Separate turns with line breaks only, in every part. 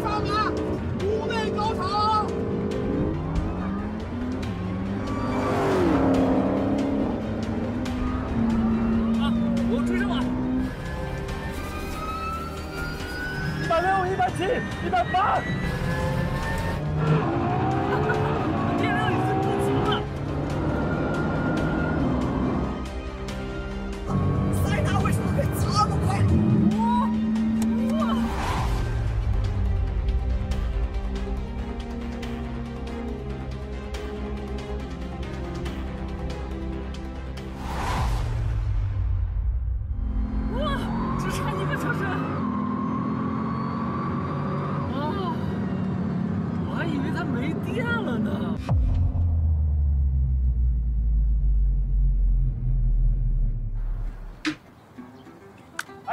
上马屋内高潮。啊
我追上了一百六一百七一百八。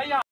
ஐயா